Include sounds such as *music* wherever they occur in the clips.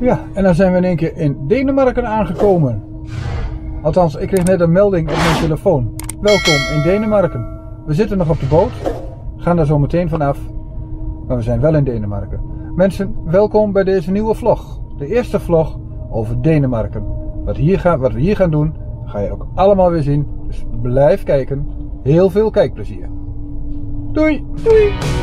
Ja, en dan zijn we in één keer in Denemarken aangekomen. Althans, ik kreeg net een melding op mijn telefoon. Welkom in Denemarken. We zitten nog op de boot, gaan daar zo meteen vanaf, maar we zijn wel in Denemarken. Mensen, welkom bij deze nieuwe vlog. De eerste vlog over Denemarken. Wat, hier wat we hier gaan doen, ga je ook allemaal weer zien. Dus blijf kijken. Heel veel kijkplezier. Doei! Doei!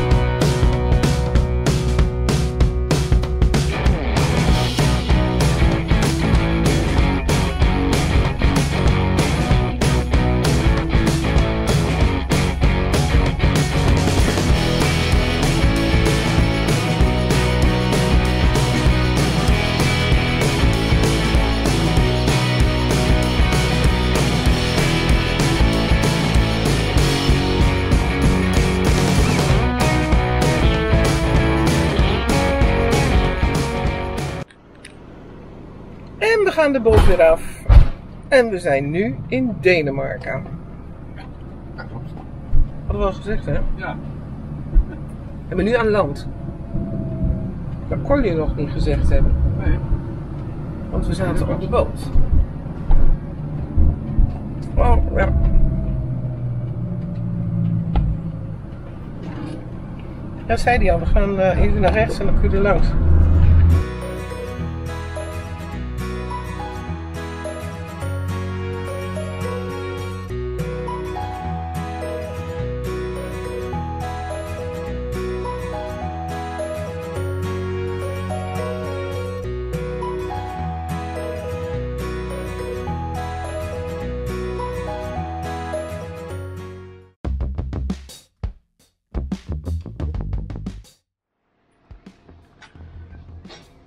Gaan de boot weer af. En we zijn nu in Denemarken. Hadden we al gezegd, hè? Ja. En we nu aan land. Dat kon je nog niet gezegd hebben. Nee. Want we zaten op de boot. Oh, ja. Ja, zei hij al. We gaan eh, even naar rechts en dan kun je er langs.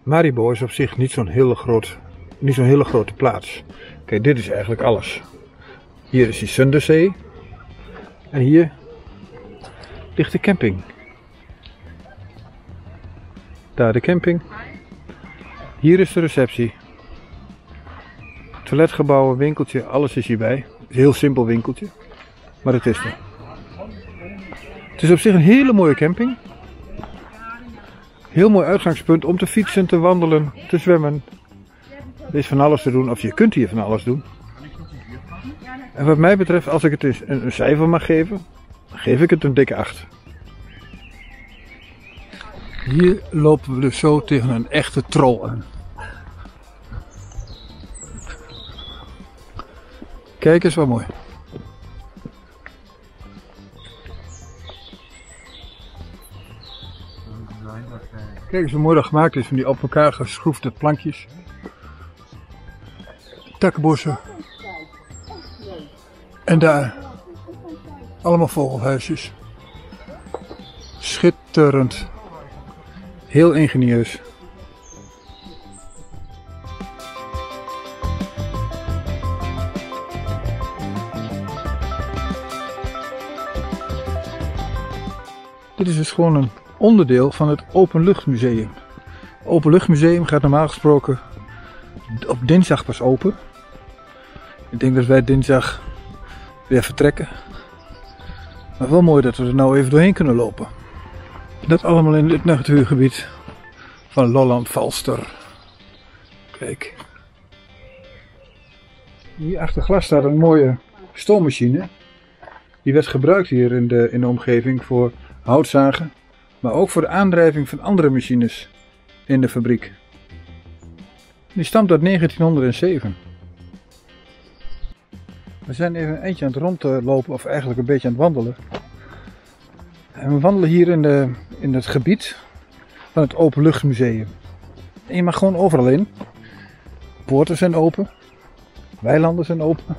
Maribor is op zich niet zo'n hele, groot, hele grote plaats. Kijk, dit is eigenlijk alles. Hier is die Sunderzee. En hier ligt de camping. Daar de camping. Hier is de receptie. Toiletgebouw, winkeltje, alles is hierbij. Het is een heel simpel winkeltje. Maar het is er. Het is op zich een hele mooie camping. Heel mooi uitgangspunt om te fietsen, te wandelen, te zwemmen. Er is van alles te doen, of je kunt hier van alles doen. En wat mij betreft, als ik het een, een cijfer mag geven, geef ik het een dikke 8. Hier lopen we dus zo tegen een echte troll aan. Kijk eens wat mooi. Kijk eens hoe mooi dat gemaakt is van die op elkaar geschroefde plankjes. Takkenbossen. En daar allemaal vogelhuisjes. Schitterend. Heel ingenieus. Dit is dus gewoon een onderdeel van het Openluchtmuseum. Het Openluchtmuseum gaat normaal gesproken op dinsdag pas open. Ik denk dat wij dinsdag weer vertrekken. Maar wel mooi dat we er nou even doorheen kunnen lopen. Dat allemaal in het natuurgebied van Lolland-Falster. Kijk. Hier achter glas staat een mooie stoommachine. Die werd gebruikt hier in de, in de omgeving voor houtzagen maar ook voor de aandrijving van andere machines in de fabriek. Die stamt uit 1907. We zijn even een eindje aan het rondlopen, of eigenlijk een beetje aan het wandelen. En we wandelen hier in, de, in het gebied van het Openluchtmuseum. En je mag gewoon overal in. Poorten zijn open. Weilanden zijn open.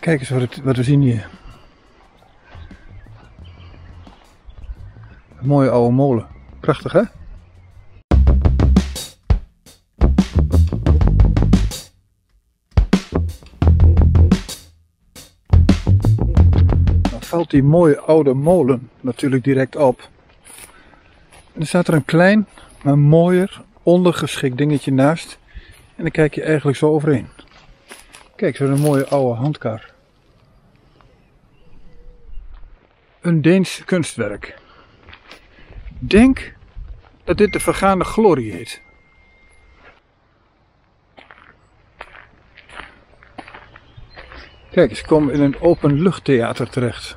Kijk eens het, wat we zien hier. Mooie oude molen. Prachtig hè? Dan valt die mooie oude molen natuurlijk direct op. En er staat er een klein, maar mooier, ondergeschikt dingetje naast. En dan kijk je eigenlijk zo overheen. Kijk, zo'n mooie oude handkar. Een Deens kunstwerk denk dat dit de vergane glorie heet. Kijk, ik kom in een openluchttheater terecht.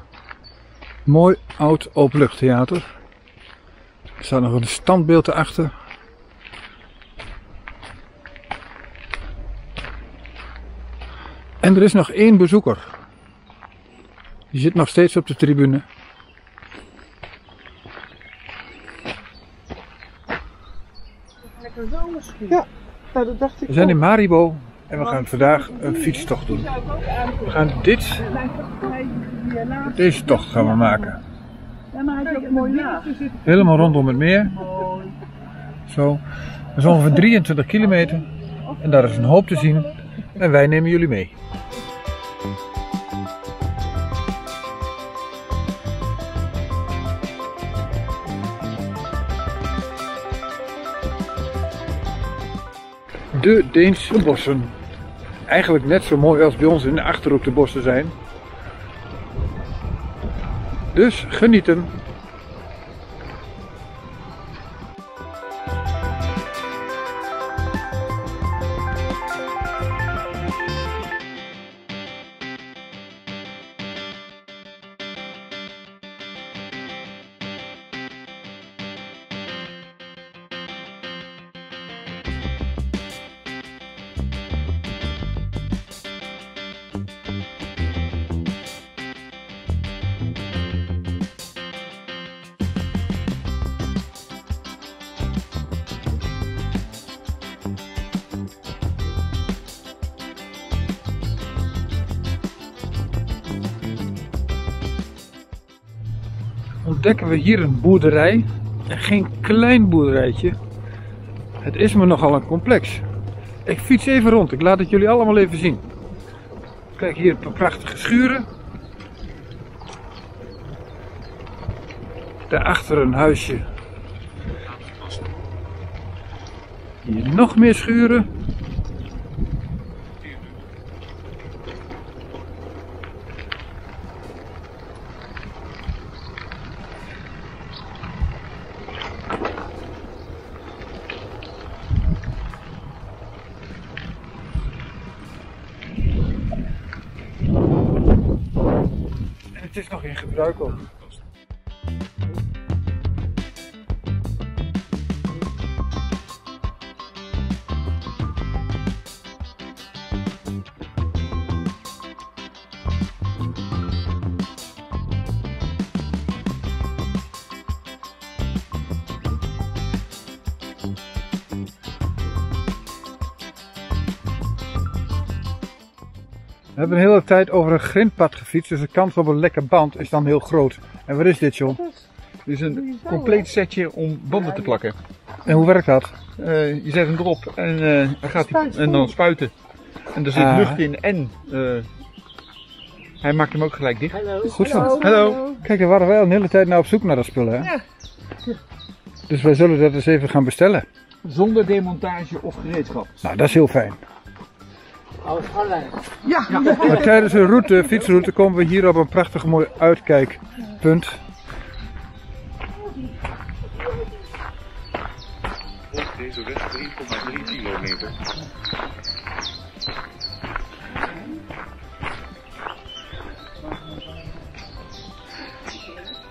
Mooi oud openluchttheater. Er staat nog een standbeeld erachter. En er is nog één bezoeker. Die zit nog steeds op de tribune. Ja, nou, dat dacht ik We zijn in Maribo en we gaan vandaag een fietstocht doen. We gaan dit, deze tocht gaan we maken. Helemaal rondom het meer. Zo. Dat is ongeveer 23 kilometer. En daar is een hoop te zien. En wij nemen jullie mee. De Deense bossen. Eigenlijk net zo mooi als bij ons in de Achterhoek de bossen zijn. Dus genieten. Ontdekken we hier een boerderij. En geen klein boerderijtje. Het is me nogal een complex. Ik fiets even rond. Ik laat het jullie allemaal even zien. Kijk hier een prachtige schuren. Daarachter een huisje. Hier nog meer schuren. Het is nog in gebruik ook. We hebben een hele tijd over een grindpad gefietst, dus de kans op een lekker band is dan heel groot. En wat is dit, John? Dit is een compleet setje om banden te plakken. En hoe werkt dat? Eh, je zet hem erop en, eh, hij gaat die, en dan spuiten. En er zit Ah. lucht in en eh, hij maakt hem ook gelijk dicht. Goed zo. Hallo. Kijk, daar waren wij al een hele tijd naar op zoek naar dat spul, hè? Ja. Dus wij zullen dat eens even gaan bestellen. Zonder demontage of gereedschap. Nou, dat is heel fijn. Ja, *laughs* Maar tijdens een route, fietsroute komen we hier op een prachtig mooi uitkijkpunt. Volgt deze weg 3,3 kilometer.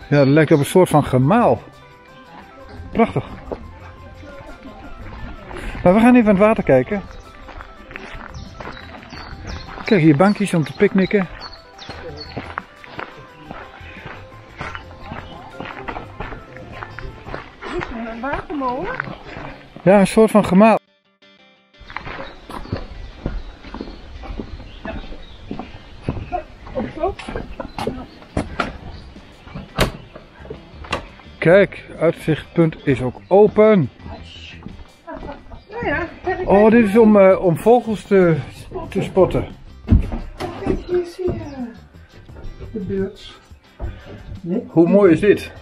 Ja, dat lijkt op een soort van gemaal. Prachtig. Maar we gaan even aan het water kijken. Kijk, hier bankjes om te picknicken. een watermolen. Ja, een soort van gemaal. Kijk, uitzichtpunt is ook open. Nou Oh, dit is om, eh, om vogels te, te spotten. Hoe mooi is dit?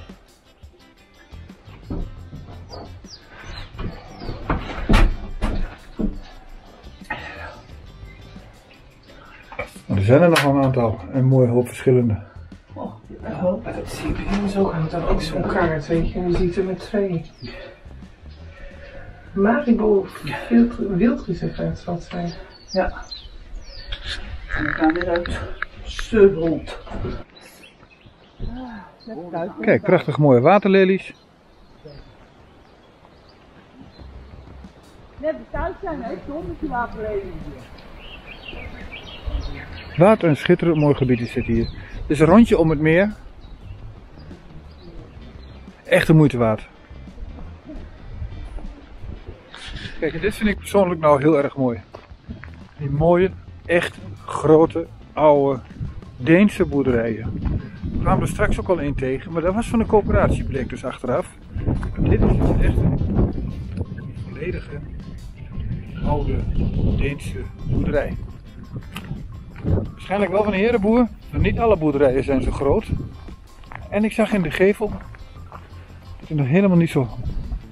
Er zijn er nog een aantal en mooi hoop verschillende. Oh, dat zie je hier zo uit. Dan ook zo'n kaart, weet je. En je ziet er met twee. Maribo wild, wildreservaat, wat zijn. Ja. En we gaan weer uit. Stubbelt. Kijk, prachtig mooie waterlelies. Net thuis zijn, hè, met die waterleiding. Wat een schitterend mooi gebied is dit hier. Het is een rondje om het meer. Echt de moeite waard. Kijk, en dit vind ik persoonlijk nou heel erg mooi. Die mooie, echt grote, oude Deense boerderijen. We kwamen er straks ook al één tegen, maar dat was van een coöperatie, bleek dus achteraf. Dit is dus echt een volledige oude Deense boerderij. Waarschijnlijk wel van een herenboer, maar niet alle boerderijen zijn zo groot. En ik zag in de gevel dat het nog helemaal niet zo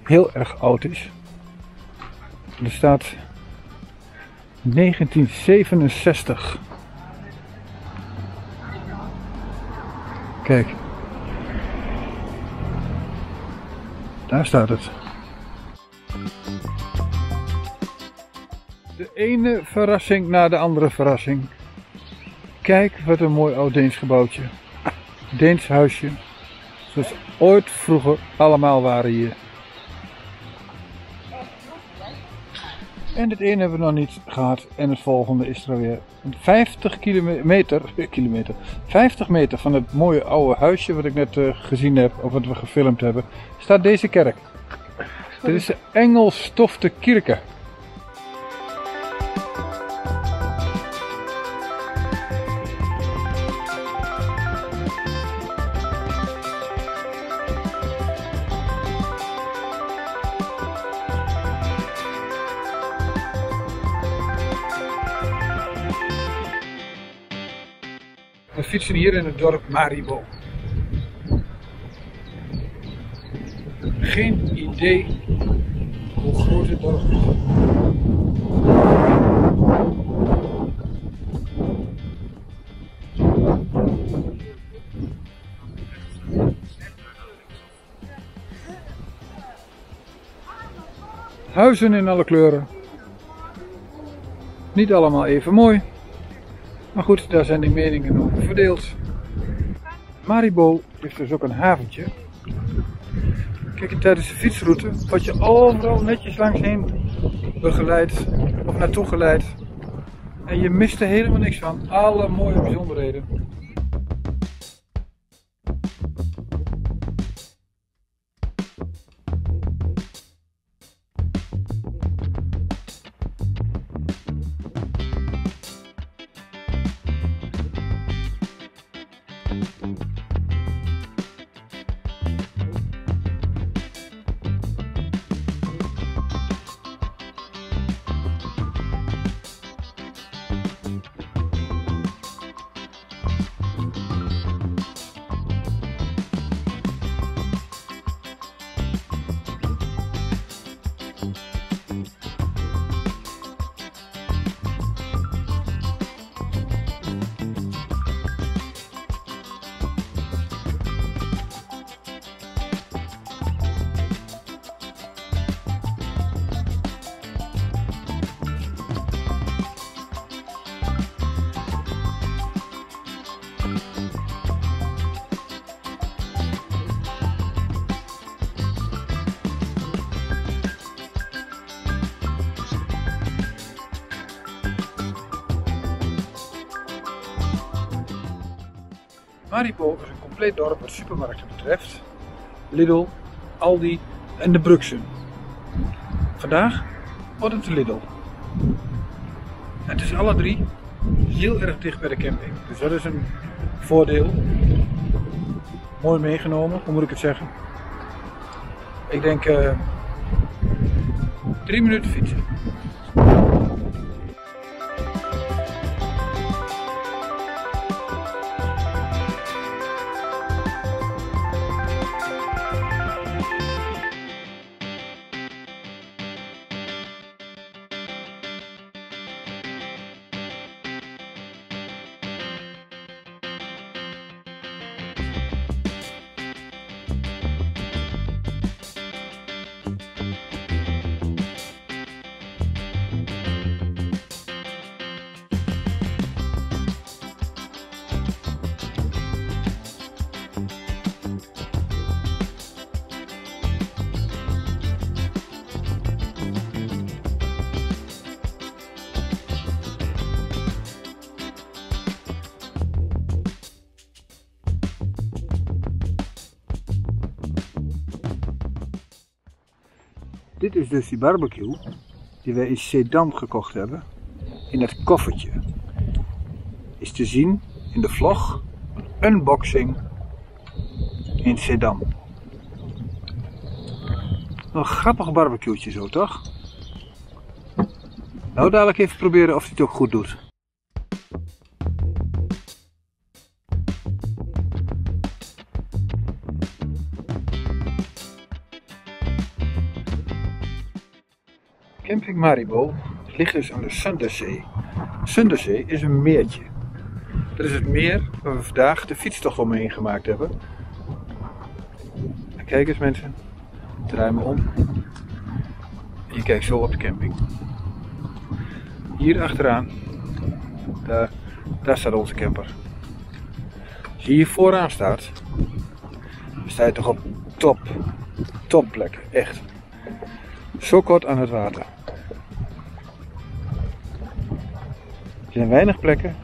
heel erg oud is. Er staat 1967. Kijk. Daar staat het. De ene verrassing na de andere verrassing. Kijk wat een mooi oud Deens gebouwtje. Deens huisje. Zoals ooit vroeger allemaal waren hier. En het ene hebben we nog niet gehad en het volgende is er weer. 50 *laughs* kilometer, kilometer, 50 meter van het mooie oude huisje wat ik net eh, gezien heb, of wat we gefilmd hebben, staat deze kerk. Dit is de Engelstofte Kirke. Fietsen hier in het dorp Maribo. Geen idee hoe groot het dorp is. Huizen in alle kleuren. Niet allemaal even mooi. Maar goed, daar zijn de meningen over verdeeld. Maribo heeft dus ook een haventje. Kijk, en tijdens de fietsroute word je overal netjes langs heen begeleid of naartoe geleid. En je mist er helemaal niks van. Alle mooie bijzonderheden. Maribo is een compleet dorp wat supermarkten betreft. Lidl, Aldi en de Bruxen. Vandaag wordt het Lidl. Het is alle drie heel erg dicht bij de camping. Dus dat is een voordeel. Mooi meegenomen, hoe moet ik het zeggen? Ik denk eh drie minuten fietsen. Dit is dus die barbecue die wij in Sedam gekocht hebben. In het koffertje. Is te zien in de vlog unboxing in Sedam. Een grappig barbecueetje zo toch? Nou dadelijk even proberen of hij het ook goed doet. Camping Maribo ligt dus aan de Sunderzee. Sunderzee is een meertje. Dat is het meer waar we vandaag de fietstocht omheen gemaakt hebben. En kijk eens mensen, draai me om. En je kijkt zo op de camping. Hier achteraan, daar, staat onze camper. Als je hier vooraan staat, sta je toch op top, topplek, echt. Zo kort aan het water. Er zijn weinig plekken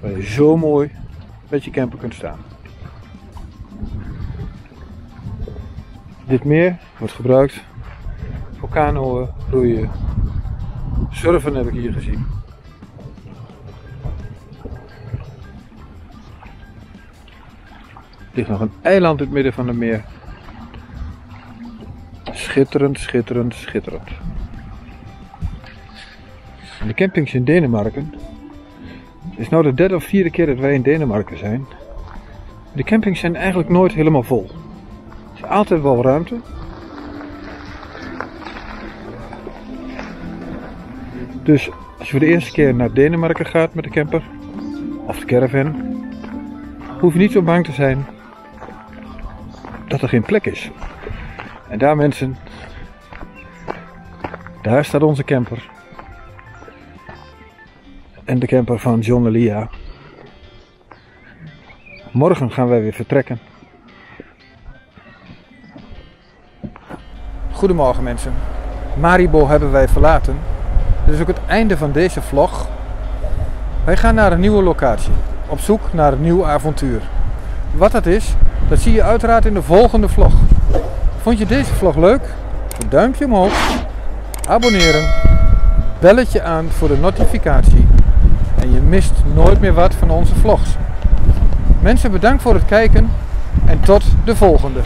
waar je zo mooi met je camper kunt staan. Dit meer wordt gebruikt voor kanoën, roeien, surfen heb ik hier gezien. Er ligt nog een eiland in het midden van het meer. Schitterend, schitterend, schitterend. De campings in Denemarken. Is nou de derde of vierde keer dat wij in Denemarken zijn. De campings zijn eigenlijk nooit helemaal vol. Er is altijd wel ruimte. Dus als je voor de eerste keer naar Denemarken gaat met de camper of de caravan, hoef je niet zo bang te zijn dat er geen plek is. En daar mensen, daar staat onze camper. En de camper van John Elia. Morgen gaan wij weer vertrekken. Goedemorgen mensen. Maribo hebben wij verlaten. Dit is ook het einde van deze vlog. Wij gaan naar een nieuwe locatie. Op zoek naar een nieuw avontuur. Wat dat is, dat zie je uiteraard in de volgende vlog. Vond je deze vlog leuk? Een duimpje omhoog. Abonneren. Belletje aan voor de notificatie. Mist nooit meer wat van onze vlogs. Mensen bedankt voor het kijken en tot de volgende.